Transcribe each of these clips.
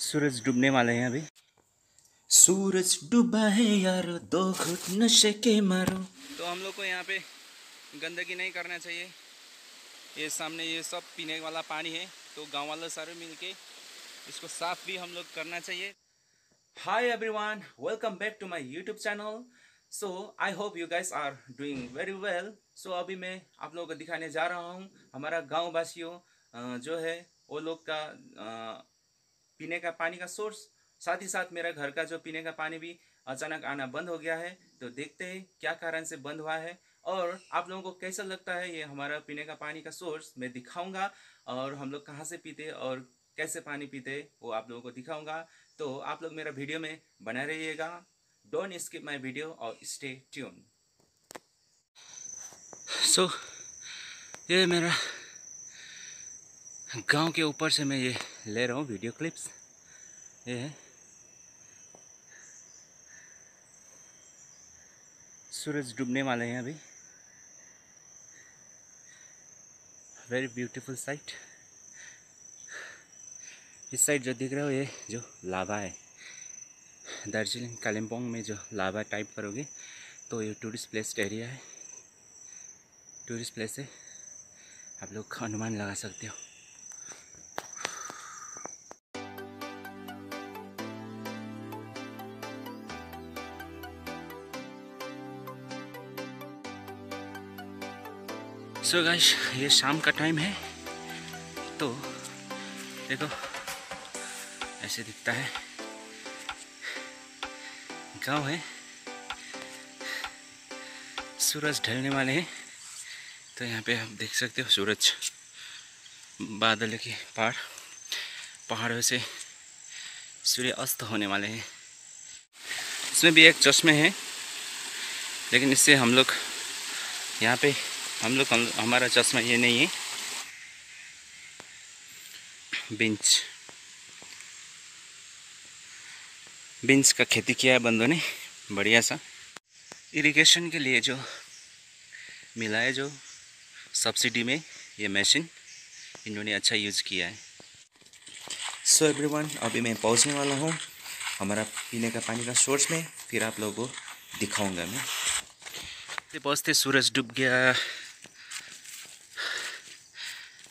सूरज डूबने वाले हैं अभी। सूरज डूबा है यारो दो घुट नशे के मारो। तो हम लोग को यहाँ पे गंदगी नहीं करना चाहिए। ये सामने ये सब पीने वाला पानी है तो गाँव वाले सारे मिलके इसको साफ़ भी हम लोग करना चाहिए। Hi everyone welcome back to my YouTube channel so I hope you guys are doing very well so अभी मैं आप लोगों को दिखाने जा रहा हूँ, हमारा गाँव वासियों जो है, वो लोग का पीने का पानी का सोर्स साथ ही साथ मेरा घर का जो पीने का पानी भी अचानक आना बंद हो गया है। तो देखते हैं क्या कारण से बंद हुआ है और आप लोगों को कैसा लगता है ये हमारा पीने का पानी का सोर्स मैं दिखाऊँगा और हम लोग कहाँ से पीते और कैसे पानी पीते, वो आप लोगों को दिखाऊँगा। तो आप लोग मेरा वीडियो में बना रहिएगा। डोंट स्किप माई वीडियो और स्टे ट्यून सो ये मेरा गाँव के ऊपर से मैं ये ले रहा हूँ वीडियो क्लिप्स ये है। सूरज डूबने वाले हैं अभी। वेरी ब्यूटीफुल साइट इस साइड जो दिख रहा हो, ये जो लाभा है। दार्जिलिंग कालिम्पोंग में जो लाभा टाइप करोगे तो ये टूरिस्ट प्लेस एरिया है। टूरिस्ट प्लेस है आप लोग अनुमान लगा सकते हो। सो so गाइस ये शाम का टाइम है तो देखो, ऐसे दिखता है। गाँव है। सूरज ढलने वाले हैं। तो यहाँ पे आप देख सकते हो सूरज। बादल के पहाड़। पहाड़ों से सूर्य अस्त होने वाले हैं। इसमें भी एक चश्मे हैं। लेकिन इससे हम लोग यहाँ पे हम लोग हम, हमारा चश्मा ये नहीं है। बिंच। बिंच का खेती किया है बंदों ने, बढ़िया सा। इरिगेशन के लिए जो मिला है जो सब्सिडी में, ये मशीन इन्होंने अच्छा यूज़ किया है। सो so एवरीवन अभी मैं पहुँचने वाला हूँ हमारा पीने का पानी का सोर्स में, फिर आप लोगों को दिखाऊँगा मैं। पहुँचते सूरज डूब गया।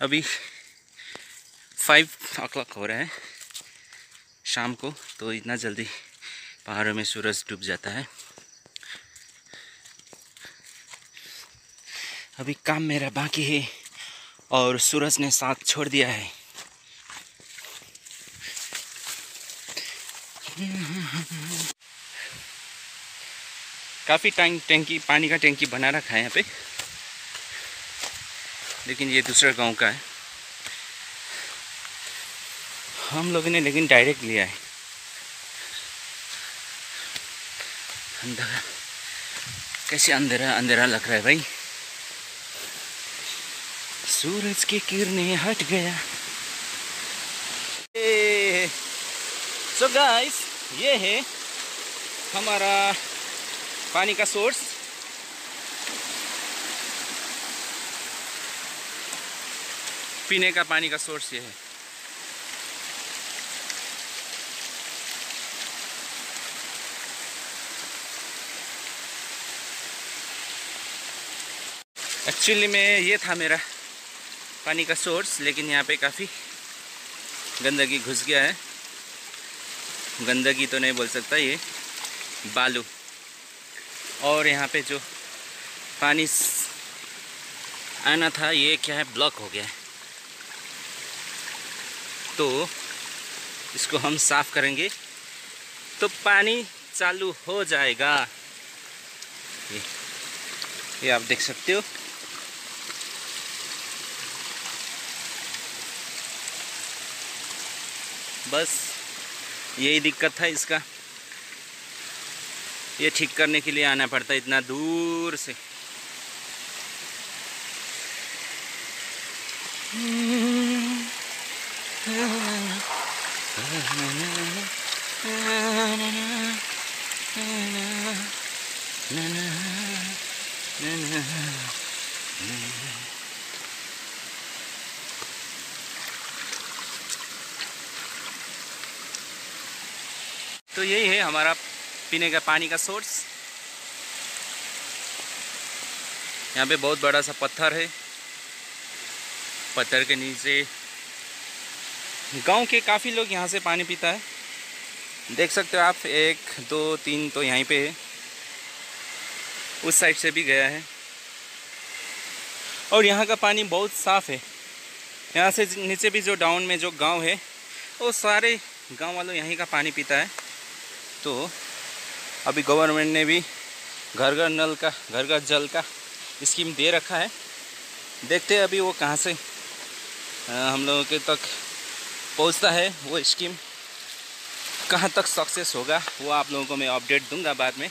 अभी फाइव ओ हो रहा है। शाम को तो इतना जल्दी पहाड़ों में सूरज डूब जाता है। अभी काम मेरा बाकी है और सूरज ने साथ छोड़ दिया है। काफ़ी टैंक टैंकी, पानी का टैंकी बना रखा है यहाँ पे। लेकिन ये दूसरा गाँव का है। हम लोगों ने लेकिन डायरेक्ट लिया है। अंधेरा। कैसे अंधेरा अंधेरा लग रहा है भाई? सूरज की किरणें हट गया। सो गाइस ये है हमारा पानी का सोर्स पीने का पानी का सोर्स ये है। एक्चुअली में ये था मेरा पानी का सोर्स लेकिन यहाँ पे काफ़ी गंदगी घुस गया है। गंदगी तो नहीं बोल सकता ये, बालू। और यहाँ पे जो पानी आना था, ये क्या है ब्लॉक हो गया है। तो इसको हम साफ़ करेंगे। तो पानी चालू हो जाएगा। ये ये आप देख सकते हो। बस यही दिक्कत था इसका ये ठीक करने के लिए आना पड़ता है इतना दूर से यही है हमारा पीने का पानी का सोर्स यहाँ पे बहुत बड़ा सा पत्थर है। पत्थर के नीचे गाँव के काफ़ी लोग यहाँ से पानी पीता है। देख सकते हो आप, एक, दो, तीन तो यहीं पे है। उस साइड से भी गया है। और यहाँ का पानी बहुत साफ़ है। यहाँ से नीचे भी जो डाउन में जो गाँव है, वो सारे गाँव वालों यहीं का पानी पीता है। तो अभी गवर्नमेंट ने भी घर घर नल का, घर घर जल का स्कीम दे रखा है। देखते हैं अभी वो कहाँ से हम लोगों के तक पहुँचता है वो स्कीम कहाँ तक सक्सेस होगा वो आप लोगों को मैं अपडेट दूँगा बाद में।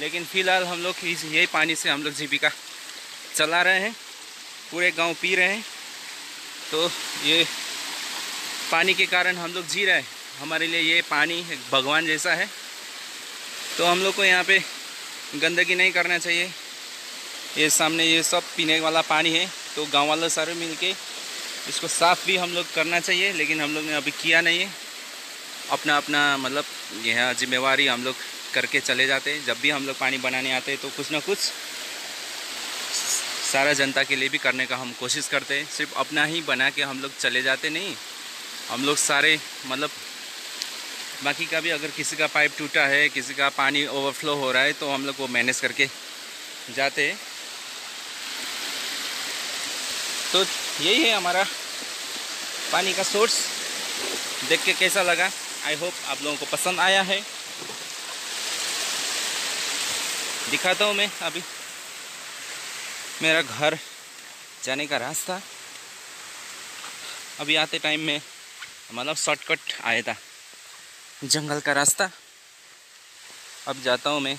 लेकिन फ़िलहाल हम लोग यही पानी से हम लोग जीविका चला रहे हैं, पूरे गाँव पी रहे हैं। तो ये पानी के कारण हम लोग जी रहे हैं। हमारे लिए ये पानी एक भगवान जैसा है। तो हम लोग को यहाँ पे गंदगी नहीं करना चाहिए। ये सामने ये सब पीने वाला पानी है तो गाँव वाले सारे मिल के इसको साफ़ भी हम लोग करना चाहिए, लेकिन हम लोग ने अभी किया नहीं है। अपना अपना मतलब यह जिम्मेवारी हम लोग करके चले जाते हैं। जब भी हम लोग पानी बनाने आते हैं तो कुछ ना कुछ सारा जनता के लिए भी करने का हम कोशिश करते हैं। सिर्फ़ अपना ही बना के हम लोग चले जाते नहीं। हम लोग सारे मतलब बाकी का भी अगर किसी का पाइप टूटा है, किसी का पानी ओवरफ्लो हो रहा है तो हम लोग वो मैनेज करके जाते हैं। तो यही है हमारा पानी का सोर्स देख के कैसा लगा? आई होप आप लोगों को पसंद आया है। दिखाता हूँ मैं अभी। मेरा घर जाने का रास्ता। अभी आते टाइम में मतलब शॉर्टकट आया था। जंगल का रास्ता। अब जाता हूँ मैं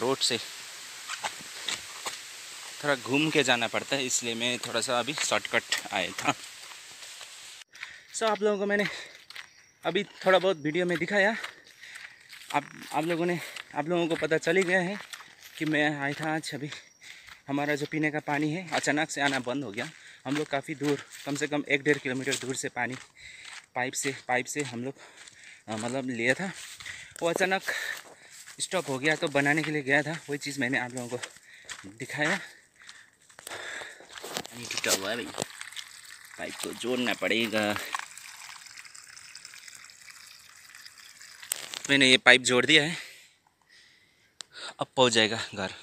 रोड से। थोड़ा घूम के जाना पड़ता है, इसलिए मैं थोड़ा सा अभी शॉर्टकट आया था। सो आप लोगों को मैंने अभी थोड़ा बहुत वीडियो में दिखाया। आप आप लोगों ने, आप लोगों को पता चल ही गया है कि मैं आया था आज अभी। हमारा जो पीने का पानी है, अचानक से आना बंद हो गया। हम लोग काफ़ी दूर, कम से कम एक डेढ़ किलोमीटर दूर से पानी पाइप से पाइप से हम लोग मतलब लिया था। वो अचानक स्टॉप हो गया तो बनाने के लिए गया था। वही चीज़ मैंने आप लोगों को दिखाया। पानी टूटा हुआ है भाई। पाइप को जोड़ना पड़ेगा। मैंने ये पाइप जोड़ दिया है। अब पहुँच जाएगा घर।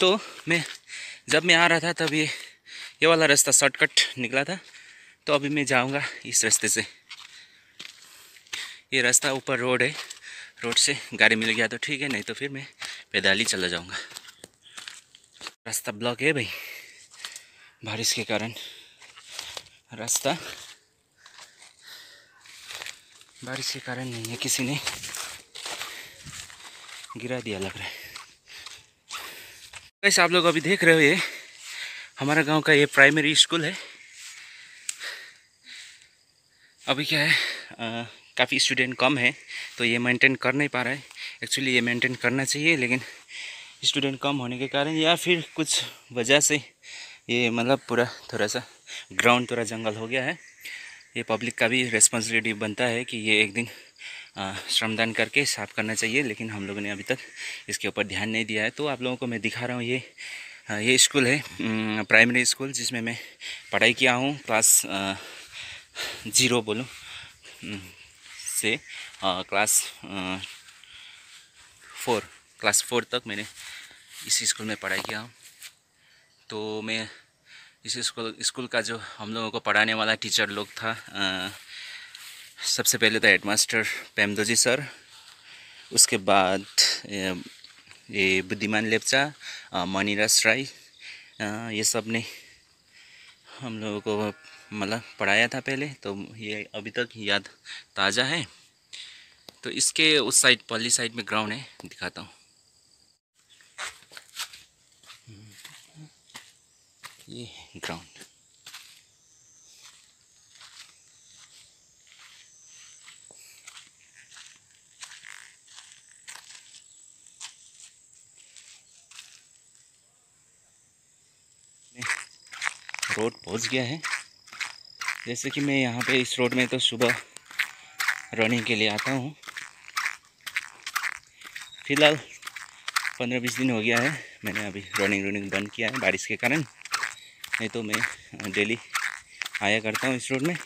तो मैं, जब मैं आ रहा था तब ये ये वाला रास्ता शॉर्टकट निकला था। तो अभी मैं जाऊँगा इस रास्ते से। ये रास्ता ऊपर रोड है, रोड से गाड़ी मिल गया तो ठीक है, नहीं तो फिर मैं पैदल ही चला जाऊँगा। रास्ता ब्लॉक है भाई, बारिश के कारण। रास्ता, बारिश के कारण नहीं है किसी ने। गिरा दिया लग रहा है। वैसे आप लोग अभी देख रहे हो ये, हमारा गाँव का ये प्राइमरी स्कूल है। अभी क्या है काफ़ी स्टूडेंट कम है तो ये मेंटेन कर नहीं पा रहा है। एक्चुअली ये मेंटेन करना चाहिए, लेकिन स्टूडेंट कम होने के कारण या फिर कुछ वजह से ये मतलब पूरा थोड़ा सा ग्राउंड थोड़ा जंगल हो गया है। ये पब्लिक का भी रिस्पॉन्सिबिलिटी बनता है कि ये एक दिन श्रमदान करके साफ़ करना चाहिए, लेकिन हम लोगों ने अभी तक इसके ऊपर ध्यान नहीं दिया है। तो आप लोगों को मैं दिखा रहा हूँ, ये ये स्कूल है प्राइमरी स्कूल जिसमें मैं पढ़ाई किया हूँ क्लास ज़ीरो बोलूँ। से आ, क्लास फोर क्लास फोर तक मैंने इस स्कूल में पढ़ाई किया। तो मैं इस स्कूल स्कूल का जो हम लोगों को पढ़ाने वाला टीचर लोग था आ, सबसे पहले तो हेडमास्टर पेमदोजी सर उसके बाद ये बुद्धिमान लेप्चा मणिराज राय ये सबने हम लोगों को मतलब पढ़ाया था पहले तो ये अभी तक याद ताज़ा है। तो इसके उस साइड पहली साइड में ग्राउंड है, दिखाता हूँ। ये ग्राउंड रोड पहुँच गया है। जैसे कि मैं यहाँ पे इस रोड में तो सुबह रनिंग के लिए आता हूँ। फ़िलहाल पंद्रह बीस दिन हो गया है, मैंने अभी रनिंग रनिंग बंद किया है बारिश के कारण। नहीं तो मैं डेली आया करता हूँ इस रोड में।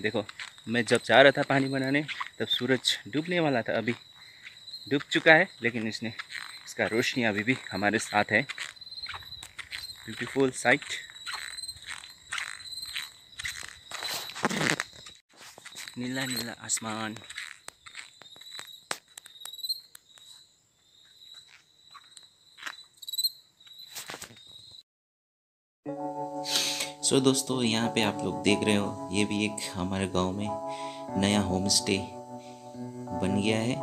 देखो, मैं जब जा रहा था पानी बनाने, तब सूरज डूबने वाला था अभी। डूब चुका है, लेकिन इसने, इसका रोशनी अभी भी हमारे साथ है। ब्यूटीफुल साइट नीला नीला आसमान सो so, दोस्तों यहाँ पे आप लोग देख रहे हो ये भी एक हमारे गाँव में नया होम स्टे बन गया है।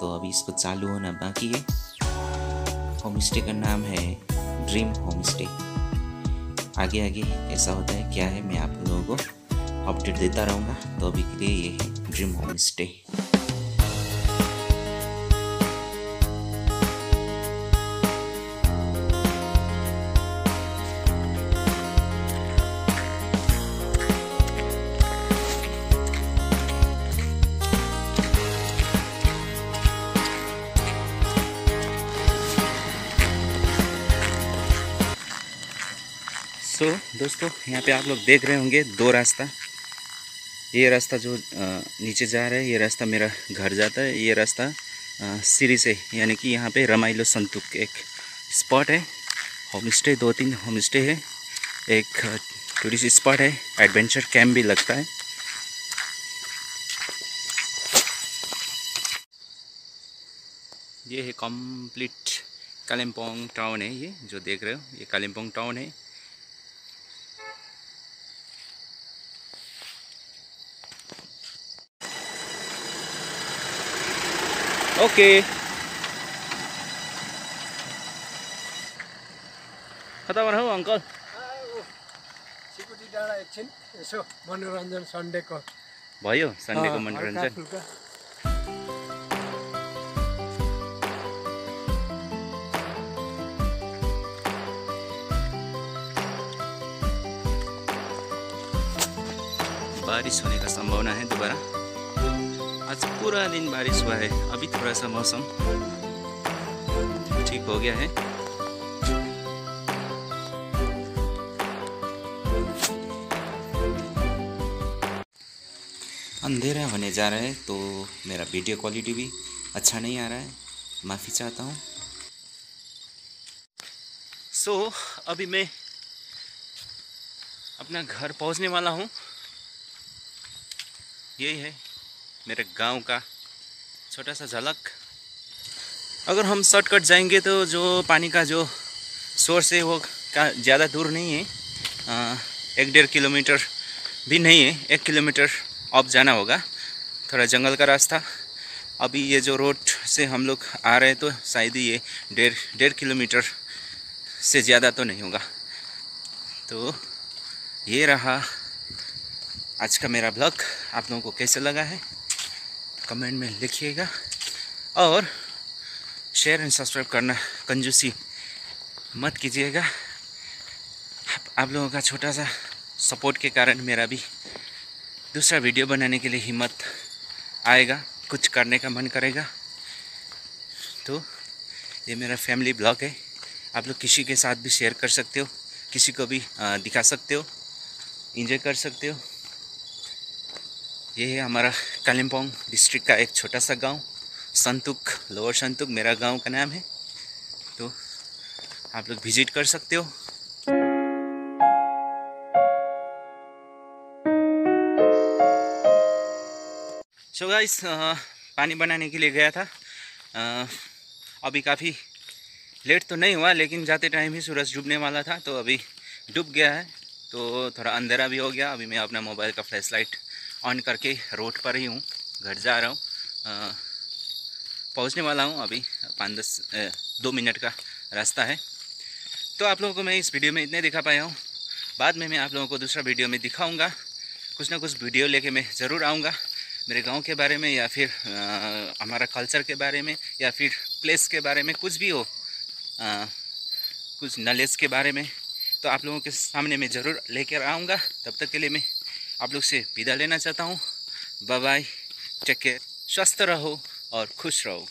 तो अभी इसको चालू होना बाकी है। होम स्टे का नाम है ड्रीम होम स्टे आगे आगे ऐसा होता है क्या है मैं आप लोगों को अपडेट देता रहूँगा। तो अभी के लिए ये है ड्रीम होम स्टे सो दोस्तों, यहाँ पे आप लोग देख रहे होंगे दो रास्ता। ये रास्ता जो नीचे जा रहा है, ये रास्ता मेरा घर जाता है। ये रास्ता सीरी से, यानी कि यहाँ पे रमाइलो संतुक एक स्पॉट है। होम स्टे दो तीन होम स्टे है। एक टूरिस्ट स्पॉट है। एडवेंचर कैंप भी लगता है। ये है कंप्लीट कालिम्पोंग टाउन है ये, जो देख रहे हो। ये कालिम्पोंग टाउन है। ओके कता हौ अङ्कल सिकुटी डाँडा एकछिन यसो मनोरञ्जन सन्डेको भयो सन्डेको मनोरञ्जन बारिश होने का संभावना है दोबारा आज पूरा दिन बारिश हुआ है। अभी थोड़ा सा मौसम ठीक हो गया है। अंधेरा होने जा रहा है तो मेरा वीडियो क्वालिटी भी अच्छा नहीं आ रहा है। माफ़ी चाहता हूँ। सो so, अभी मैं अपना घर पहुँचने वाला हूँ। यही है। मेरे गाँव का छोटा सा झलक। अगर हम शॉर्टकट जाएँगे तो जो पानी का जो सोर्स है वो का ज़्यादा दूर नहीं है। आ, एक डेढ़ किलोमीटर भी नहीं है एक किलोमीटर ऑफ़ जाना होगा। थोड़ा जंगल का रास्ता। अभी ये जो रोड से हम लोग आ रहे हैं तो शायद ये डेढ़ डेढ़ किलोमीटर से ज़्यादा तो नहीं होगा। तो ये रहा आज का मेरा ब्लॉग आप लोगों को कैसे लगा है? कमेंट में लिखिएगा और शेयर एंड सब्सक्राइब करना कंजूसी मत कीजिएगा। आप लोगों का छोटा सा सपोर्ट के कारण मेरा भी दूसरा वीडियो बनाने के लिए हिम्मत आएगा, कुछ करने का मन करेगा। तो ये मेरा फैमिली ब्लॉग है। आप लोग किसी के साथ भी शेयर कर सकते हो, किसी को भी दिखा सकते हो इंजॉय कर सकते हो। ये है हमारा कालिम्पोंग डिस्ट्रिक्ट का एक छोटा सा गाँव संतुक लोअर संतुक मेरा गाँव का नाम है। तो आप लोग विज़िट कर सकते हो। सो so गाइस पानी बनाने के लिए गया था। आ, अभी काफ़ी लेट तो नहीं हुआ लेकिन जाते टाइम ही सूरज डूबने वाला था तो अभी डूब गया है। तो थोड़ा अंधेरा भी हो गया अभी मैं अपना मोबाइल का फ्लैश लाइट ऑन करके रोड पर ही हूँ घर जा रहा हूँ। पहुँचने वाला हूँ अभी पाँच दस दो मिनट का रास्ता है। तो आप लोगों को मैं इस वीडियो में इतने दिखा पाया हूँ। बाद में मैं आप लोगों को दूसरा वीडियो में दिखाऊँगा। कुछ ना कुछ वीडियो लेके मैं ज़रूर आऊँगा। मेरे गाँव के बारे में या फिर आ, हमारा कल्चर के बारे में या फिर प्लेस के बारे में कुछ भी हो आ, कुछ नॉलेज के बारे में तो आप लोगों के सामने मैं ज़रूर लेकर आऊँगा। तब तक के लिए मैं आप लोग से विदा लेना चाहता हूँ। बाय बाय टेक केयर स्वस्थ रहो और खुश रहो।